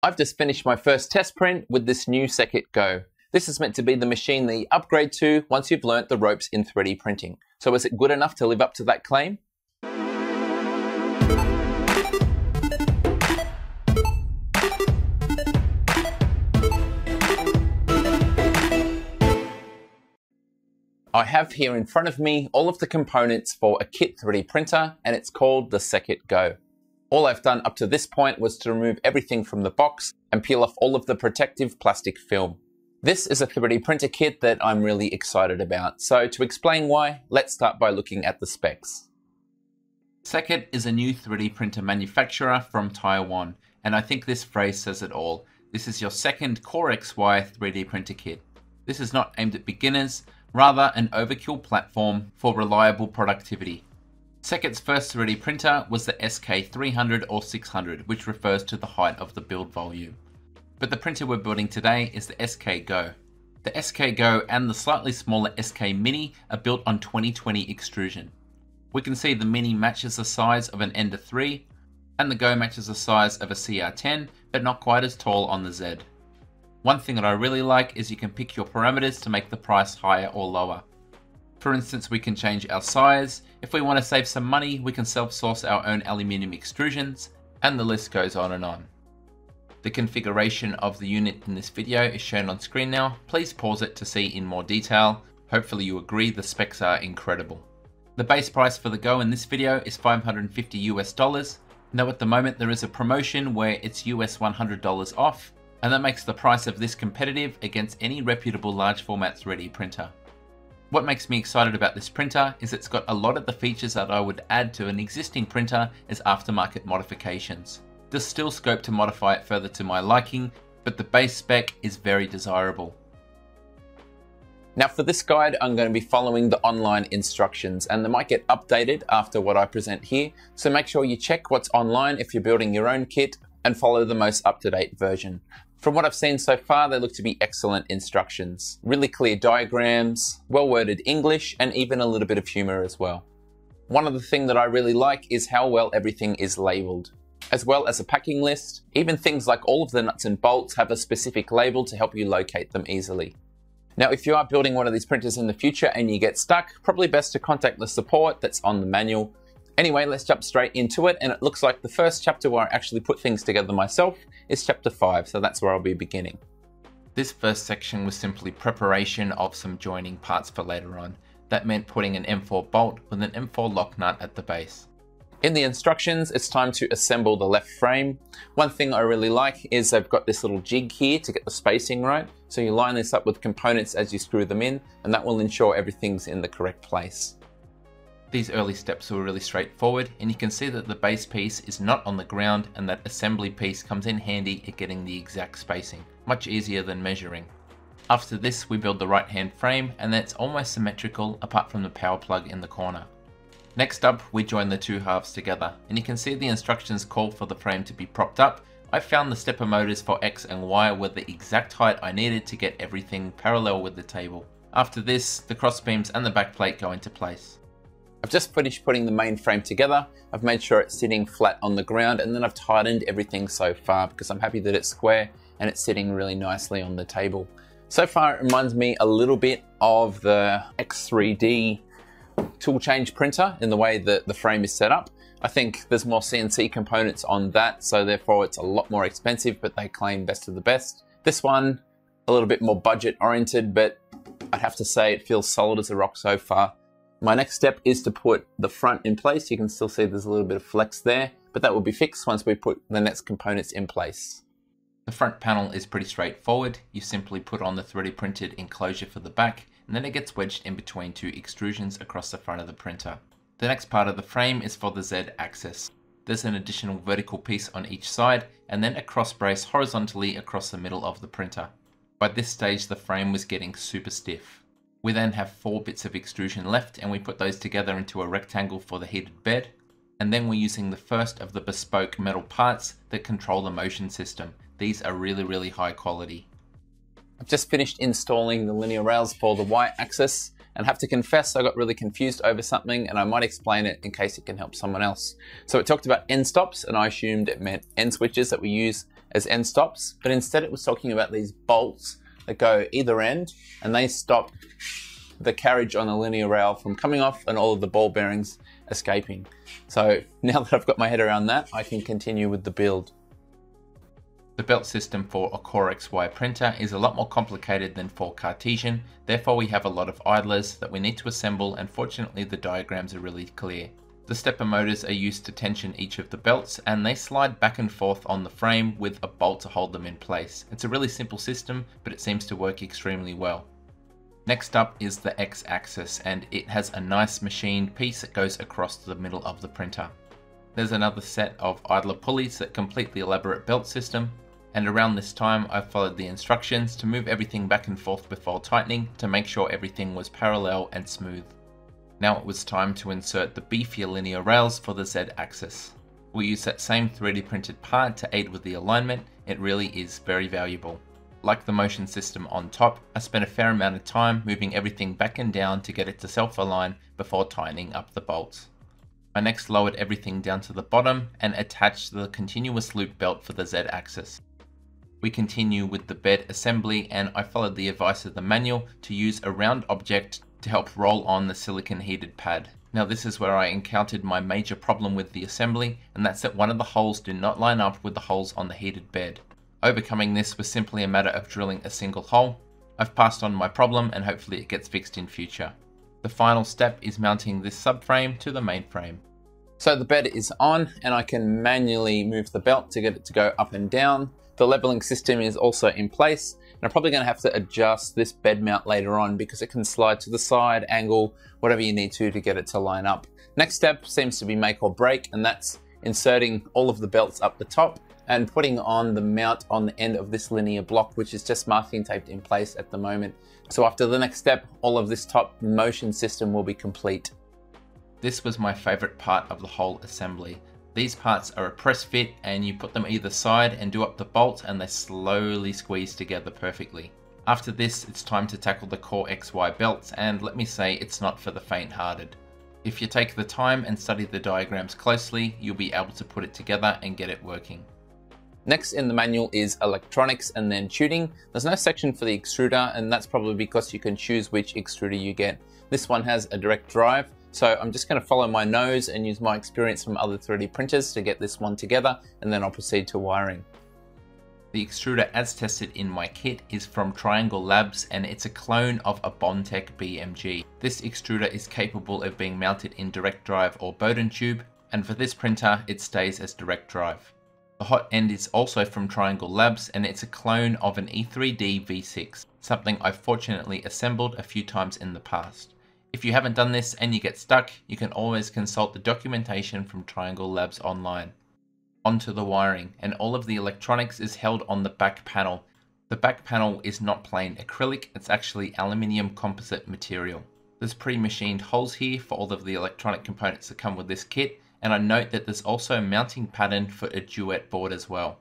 I've just finished my first test print with this new SecKit Go. This is meant to be the machine that you upgrade to once you've learnt the ropes in 3D printing. So is it good enough to live up to that claim? I have here in front of me all of the components for a kit 3D printer and it's called the SecKit Go. All I've done up to this point was to remove everything from the box and peel off all of the protective plastic film. This is a 3D printer kit that I'm really excited about. So to explain why, let's start by looking at the specs. SecKit is a new 3D printer manufacturer from Taiwan, and I think this phrase says it all. This is your second Core XY 3D printer kit. This is not aimed at beginners, rather an overkill platform for reliable productivity. SecKit's first 3D printer was the SK300 or 600, which refers to the height of the build volume. But the printer we're building today is the SK Go. The SK Go and the slightly smaller SK Mini are built on 2020 extrusion. We can see the Mini matches the size of an Ender 3, and the Go matches the size of a CR10, but not quite as tall on the Z. One thing that I really like is you can pick your parameters to make the price higher or lower. For instance, we can change our size. If we want to save some money, we can self-source our own aluminium extrusions, and the list goes on and on. The configuration of the unit in this video is shown on screen now. Please pause it to see in more detail. Hopefully you agree the specs are incredible. The base price for the Go in this video is 550 US dollars. Now at the moment there is a promotion where it's US $100 off, and that makes the price of this competitive against any reputable large format 3D printer. What makes me excited about this printer is it's got a lot of the features that I would add to an existing printer as aftermarket modifications. There's still scope to modify it further to my liking, but the base spec is very desirable. Now for this guide, I'm going to be following the online instructions and they might get updated after what I present here. So make sure you check what's online if you're building your own kit and follow the most up-to-date version. From what I've seen so far, they look to be excellent instructions. Really clear diagrams, well-worded English, and even a little bit of humor as well. One of the things that I really like is how well everything is labeled, as well as a packing list. Even things like all of the nuts and bolts have a specific label to help you locate them easily. Now, if you are building one of these printers in the future and you get stuck, probably best to contact the support that's on the manual Anyway, let's jump straight into it. And it looks like the first chapter where I actually put things together myself is chapter 5, so that's where I'll be beginning. This first section was simply preparation of some joining parts for later on. That meant putting an M4 bolt with an M4 lock nut at the base. In the instructions, it's time to assemble the left frame. One thing I really like is they've got this little jig here to get the spacing right. So you line this up with components as you screw them in, and that will ensure everything's in the correct place. These early steps were really straightforward and you can see that the base piece is not on the ground and that assembly piece comes in handy at getting the exact spacing, much easier than measuring. After this we build the right hand frame and that's almost symmetrical apart from the power plug in the corner. Next up we join the two halves together and you can see the instructions call for the frame to be propped up. I found the stepper motors for X and Y were the exact height I needed to get everything parallel with the table. After this, the cross beams and the backplate go into place. I've just finished putting the main frame together. I've made sure it's sitting flat on the ground and then I've tightened everything so far because I'm happy that it's square and it's sitting really nicely on the table. So far it reminds me a little bit of the E3D tool change printer in the way that the frame is set up. I think there's more CNC components on that, so therefore it's a lot more expensive, but they claim best of the best. This one, a little bit more budget oriented, but I'd have to say it feels solid as a rock so far. My next step is to put the front in place. You can still see there's a little bit of flex there, but that will be fixed once we put the next components in place. The front panel is pretty straightforward. You simply put on the 3D printed enclosure for the back, and then it gets wedged in between two extrusions across the front of the printer. The next part of the frame is for the Z axis. There's an additional vertical piece on each side, and then a cross brace horizontally across the middle of the printer. By this stage the frame was getting super stiff. We then have four bits of extrusion left and we put those together into a rectangle for the heated bed. And then we're using the first of the bespoke metal parts that control the motion system. These are really, really high quality. I've just finished installing the linear rails for the Y axis and have to confess I got really confused over something and I might explain it in case it can help someone else. So it talked about end stops and I assumed it meant end switches that we use as end stops, but instead it was talking about these bolts that go either end and they stop the carriage on the linear rail from coming off and all of the ball bearings escaping. So now that I've got my head around that, I can continue with the build. The belt system for a Core XY printer is a lot more complicated than for Cartesian, therefore we have a lot of idlers that we need to assemble and fortunately the diagrams are really clear. The stepper motors are used to tension each of the belts and they slide back and forth on the frame with a bolt to hold them in place. It's a really simple system, but it seems to work extremely well. Next up is the X-axis and it has a nice machined piece that goes across the middle of the printer. There's another set of idler pulleys that complete the elaborate belt system and around this time I followed the instructions to move everything back and forth before tightening to make sure everything was parallel and smooth. Now it was time to insert the beefier linear rails for the Z axis. We use that same 3D printed part to aid with the alignment, it really is very valuable. Like the motion system on top, I spent a fair amount of time moving everything back and down to get it to self-align before tightening up the bolts. I next lowered everything down to the bottom and attached the continuous loop belt for the Z axis. We continue with the bed assembly and I followed the advice of the manual to use a round object to help roll on the silicon heated pad. Now this is where I encountered my major problem with the assembly and that's that one of the holes do not line up with the holes on the heated bed. Overcoming this was simply a matter of drilling a single hole. I've passed on my problem and hopefully it gets fixed in future. The final step is mounting this subframe to the main frame. So the bed is on and I can manually move the belt to get it to go up and down. The leveling system is also in place and I'm probably going to have to adjust this bed mount later on because it can slide to the side, angle, whatever you need to to get it to line up. Next step seems to be make or break and that's inserting all of the belts up the top and putting on the mount on the end of this linear block which is just masking taped in place at the moment. So after the next step, all of this top motion system will be complete. This was my favorite part of the whole assembly. These parts are a press fit and you put them either side and do up the bolt and they slowly squeeze together perfectly. After this, it's time to tackle the Core XY belts and let me say it's not for the faint-hearted. If you take the time and study the diagrams closely, you'll be able to put it together and get it working. Next in the manual is electronics and then tuning. There's no section for the extruder and that's probably because you can choose which extruder you get. This one has a direct drive so I'm just going to follow my nose and use my experience from other 3D printers to get this one together and then I'll proceed to wiring. The extruder as tested in my kit is from Triangle Labs and it's a clone of a Bondtech BMG. This extruder is capable of being mounted in direct drive or Bowden tube and for this printer it stays as direct drive. The hot end is also from Triangle Labs and it's a clone of an E3D V6, something I've fortunately assembled a few times in the past. If you haven't done this and you get stuck, you can always consult the documentation from Triangle Labs online. Onto the wiring, and all of the electronics is held on the back panel. The back panel is not plain acrylic, it's actually aluminium composite material. There's pre-machined holes here for all of the electronic components that come with this kit, and I note that there's also a mounting pattern for a duet board as well.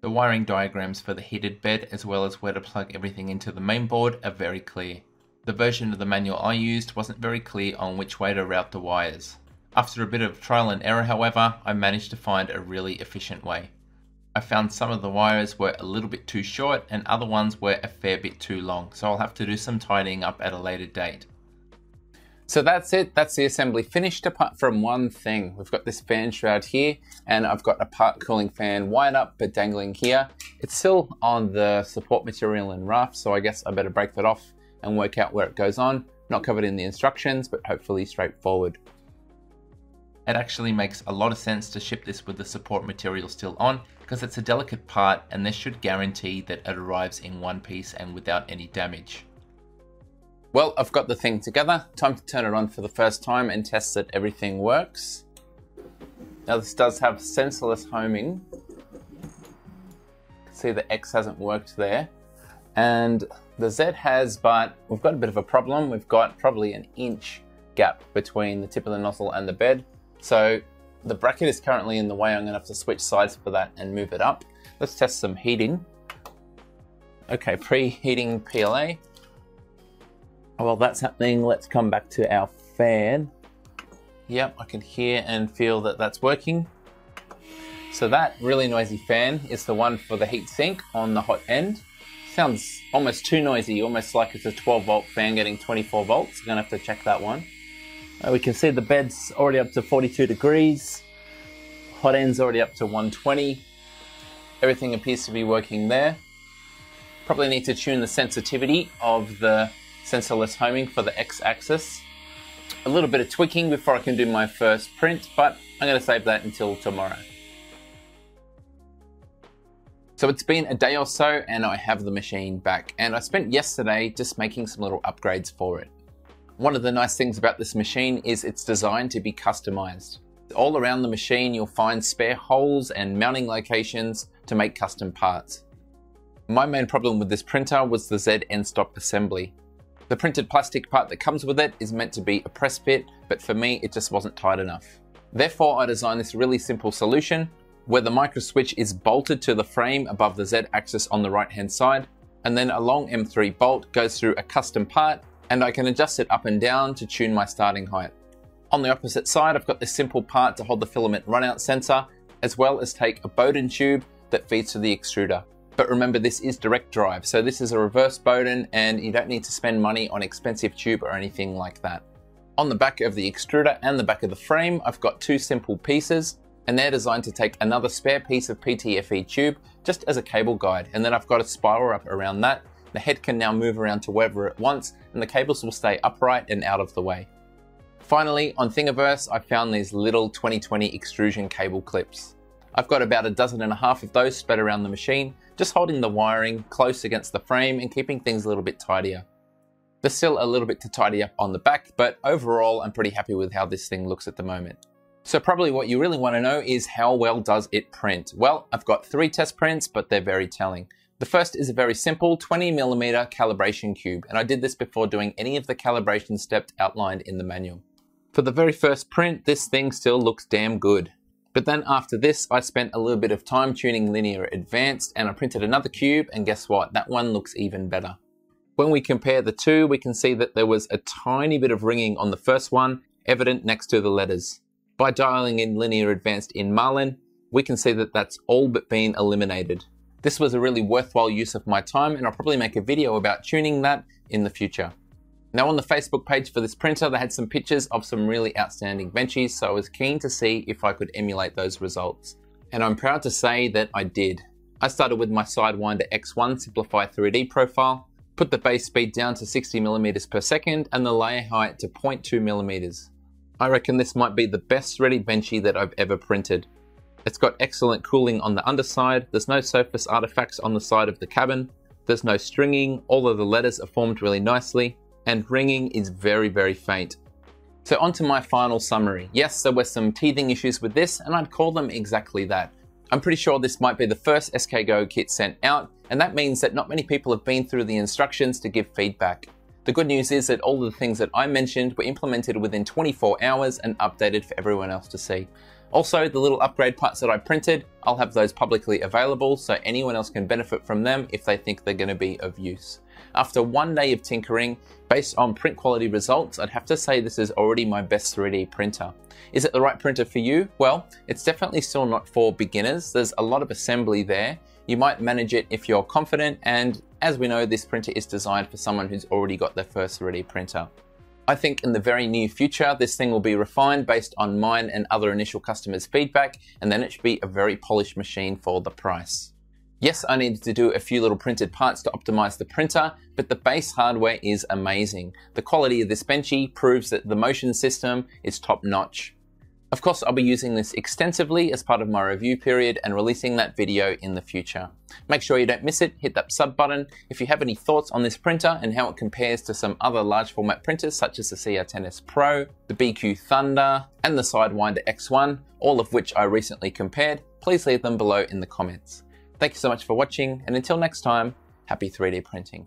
The wiring diagrams for the heated bed as well as where to plug everything into the main board are very clear. The version of the manual I used wasn't very clear on which way to route the wires. After a bit of trial and error however, I managed to find a really efficient way. I found some of the wires were a little bit too short and other ones were a fair bit too long, so I'll have to do some tidying up at a later date. So that's it, that's the assembly finished apart from one thing. We've got this fan shroud here and I've got a part cooling fan wired up but dangling here. It's still on the support material and raft, so I guess I better break that off and work out where it goes on. Not covered in the instructions, but hopefully straightforward. It actually makes a lot of sense to ship this with the support material still on because it's a delicate part and this should guarantee that it arrives in one piece and without any damage. Well, I've got the thing together. Time to turn it on for the first time and test that everything works. Now this does have sensorless homing. See the X hasn't worked there. And the Z has, but we've got a bit of a problem. We've got probably an inch gap between the tip of the nozzle and the bed. So the bracket is currently in the way. I'm gonna have to switch sides for that and move it up. Let's test some heating. Okay, preheating PLA. While that's happening, let's come back to our fan. Yep, I can hear and feel that that's working. So that really noisy fan is the one for the heat sink on the hot end. Sounds almost too noisy, almost like it's a 12 volt fan getting 24 volts. Gonna have to check that one. Uh, we can see the bed's already up to 42 degrees. Hot end's already up to 120. Everything appears to be working there. Probably need to tune the sensitivity of the sensorless homing for the x-axis. A little bit of tweaking before I can do my first print, but I'm to save that until tomorrow. So it's been a day or so and I have the machine back and I spent yesterday just making some little upgrades for it. One of the nice things about this machine is it's designed to be customized. All around the machine you'll find spare holes and mounting locations to make custom parts. My main problem with this printer was the Z end stop assembly. The printed plastic part that comes with it is meant to be a press fit, but for me it just wasn't tight enough. Therefore I designed this really simple solution where the micro switch is bolted to the frame above the Z axis on the right hand side, and then a long M3 bolt goes through a custom part, and I can adjust it up and down to tune my starting height. On the opposite side, I've got this simple part to hold the filament runout sensor, as well as take a Bowden tube that feeds to the extruder. But remember, this is direct drive, so this is a reverse Bowden, and you don't need to spend money on expensive tube or anything like that. On the back of the extruder and the back of the frame, I've got two simple pieces and they're designed to take another spare piece of PTFE tube just as a cable guide. And then I've got a spiral wrap around that. The head can now move around to wherever it wants and the cables will stay upright and out of the way. Finally, on Thingiverse, I found these little 2020 extrusion cable clips. I've got about a dozen and a half of those spread around the machine, just holding the wiring close against the frame and keeping things a little bit tidier. There's still a little bit to tidy up on the back, but overall I'm pretty happy with how this thing looks at the moment. So probably what you really want to know is how well does it print? Well, I've got three test prints, but they're very telling. The first is a very simple 20 millimeter calibration cube, and I did this before doing any of the calibration steps outlined in the manual. For the very first print, this thing still looks damn good. But then after this, I spent a little bit of time tuning Linear Advance and I printed another cube and guess what? That one looks even better. When we compare the two, we can see that there was a tiny bit of ringing on the first one, evident next to the letters. By dialing in Linear Advance in Marlin, we can see that that's all but been eliminated. This was a really worthwhile use of my time and I'll probably make a video about tuning that in the future. Now on the Facebook page for this printer, they had some pictures of some really outstanding benchies, so I was keen to see if I could emulate those results. And I'm proud to say that I did. I started with my Sidewinder X1 Simplify 3D profile, put the base speed down to 60 millimeters per second and the layer height to 0.2 millimeters. I reckon this might be the best 3D benchy that I've ever printed. It's got excellent cooling on the underside, there's no surface artifacts on the side of the cabin, there's no stringing, all of the letters are formed really nicely, and ringing is very, very faint. So on to my final summary. Yes, there were some teething issues with this, and I'd call them exactly that. I'm pretty sure this might be the first SKGo kit sent out, and that means that not many people have been through the instructions to give feedback. The good news is that all of the things that I mentioned were implemented within 24 hours and updated for everyone else to see. Also, the little upgrade parts that I printed, I'll have those publicly available so anyone else can benefit from them if they think they're going to be of use. After one day of tinkering, based on print quality results, I'd have to say this is already my best 3D printer. Is it the right printer for you? Well, it's definitely still not for beginners. There's a lot of assembly there. You might manage it if you're confident and as we know, this printer is designed for someone who's already got their first 3D printer. I think in the very near future, this thing will be refined based on mine and other initial customers' feedback, and then it should be a very polished machine for the price. Yes, I needed to do a few little printed parts to optimize the printer, but the base hardware is amazing. The quality of this benchy proves that the motion system is top notch. Of course, I'll be using this extensively as part of my review period and releasing that video in the future. Make sure you don't miss it, hit that sub button. If you have any thoughts on this printer and how it compares to some other large format printers such as the CR10S Pro, the BIQU Thunder, and the Sidewinder X1, all of which I recently compared, please leave them below in the comments. Thank you so much for watching, and until next time, happy 3D printing.